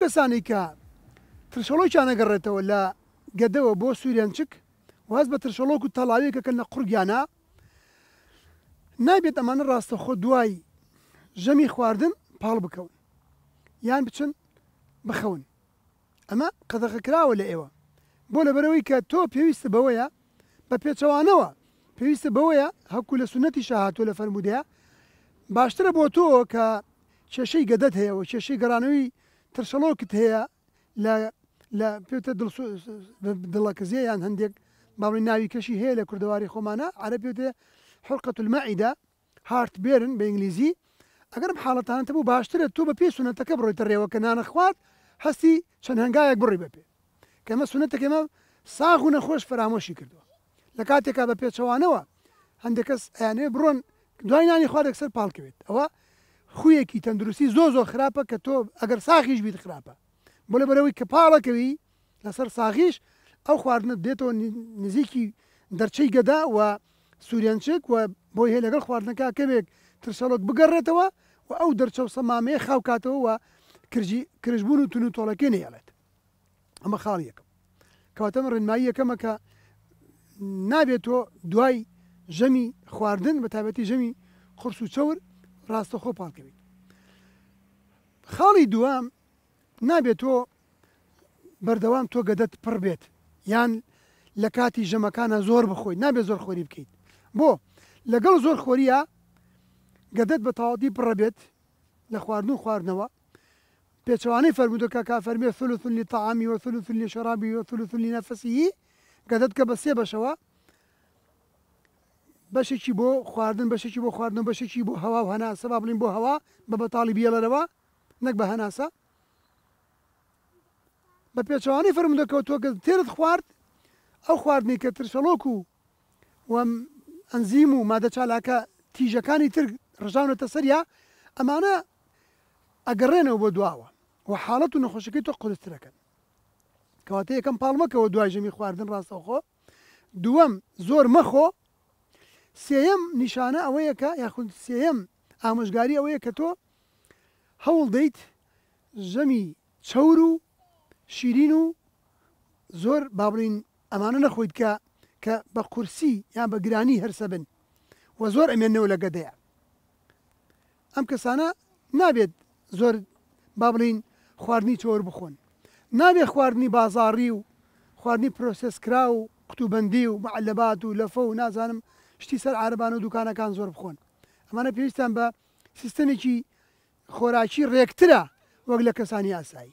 کەسانێک کە ترشەڵۆکیان ئەگەڕێتەوە لە گەدەوە بۆ سوریانچک و هەست بە ترشەڵۆک و تەڵاوێک ئەکەن لە قوڕگیانا، نابێت ئەمانە ڕاستەوخۆ دوای ژەمی خواردن پاڵ بکەون یان بچن بخەون، ئەمە قەدەغەکراوە لە ئێوە، بۆ لەبەرئەوەی کە تۆ پێویستت بەوەیە، بە پێچەوانەوە پێویستت بەوەیە، هەکو لە سوننەتیشا هاتووە لە فەرموودەیە، باشترە بۆ تۆ کە کێشەی گەدەت هەیە و کێشەی گەڕانەوەی ترشەڵۆکت هەیە لە لە پێوتە دڵ دڵەکزێ یان هەندێک با بڵێین ناوی کەشی هەیە لە کوردەواری خۆمانە عەرەب پێوتێ حلقەت المعدە هارت بێرن بە ئینگلیزی ئەگەرم حاڵەتانت بوو باشترە تۆ بە پێی سونەتەکە بڕۆیتە ڕێوە کە نانە خوارد هەستی چەند هەنگاوێک بڕی بە پێ کەمە سونەتەکەمە ساغ و نەخۆش فەرامۆشی کردووە لە کاتێکا بە پێچەوانەوە هەندێک کەس ئەیانەوێت بڕۆن دوای نانی خوارێک سەر پاڵکەوێت ئەوە خویەکی تەندروستی زۆر زۆر خراپە کە تۆ ئەگەر ساغیش بیت خراپە بۆ لە بەرەوەی کە پاڵەکەوی لەسەر ساغیش ئەو خواردنە دێتەوە نزیکی دەرچەی گەدا و سوورێنچێک و بۆی هەیە لەگەڵ خواردنەکە کەمێک ترشەڵک بگەڕێتەوە و ئەو دەرچە و سەمامەیە خاوکاتەوە و کرژی کرژبوون و تون و تۆڵەکەی نەیەڵێت ئەمە خاڵی یەکەم کەواتە من ڕێنمایی یەکەمە کە نابێت تۆ دوای ژەمی خواردن بە تابەتی ژەمی قرس و چەور ڕاستەخۆ پاڵکەویت خاڵی دوام نابێت تۆ بەردەوام تۆ گەدەت پڕ بێت یان لە کاتی ژەمەکانە زۆر بخۆیت نابێت زۆر خۆری بکەیت بۆ لەگەڵ زۆر خۆریە گەدەت بە تەواتی پڕە بێت لە خواردن و خواردنەوە پێچەوانەی فەرموودە کە کا فەرموێ ثلث لطعامه و ثلث لشرابه و ثلث لنفسه گەدە بکە بە سێ بەشەوە بەشێکی بۆ خواردن بەشێکی بۆ خواردن و بەشێکی بۆ هەوا و هەناسە با بڵین بۆ هەوا بە بەتاڵی بیێڵەرەوە نەک بە هەناسە بە پێچوانەی فرم دەکەوت تۆ کە تێرت خوارد ئەو خواردنی کە ترسەڵۆک و و ئەنزیم و مادە چالاکە تیژەکانی تر ڕژاونەتە سەریا، ئەمانە ئەگەڕێنەوە بۆ دواوە و حاڵەت و نەخۆشیەکەی تۆ قورستر ئەکەن. کەواتە یەکەم پاڵ مەکەوە دوای ژەمی خواردن ڕاستەوخۆ، دووەم زۆر مەخۆ، سێیەم نیشانە ئەوەیە کە یاخود سێیەم ئامۆژگاری ئەوەیە کە تۆ هەوڵ دەیت ژەمی چەور و شیرین و زۆر با بڵێین ئەمانە نەخۆیت کە کە بە قورسی یان بە گرانی هەرسە بن و زۆر ئەمێننەوە لە گەدەیان ئەم کەسانە نابێت زۆر با بڵین خواردنی چۆر بخۆن نابێت خواردنی بازاڕی و خواردنی پرۆسس کرا و قوتوبندی و معلبات و لەفە و نازانم شتی سەر عربان و دوکانەکان زۆر بخۆن ئەمانە پێویستان بە سیستەمێکی خۆراکی ڕێکترە وەک لە کەسانی ئاسایی.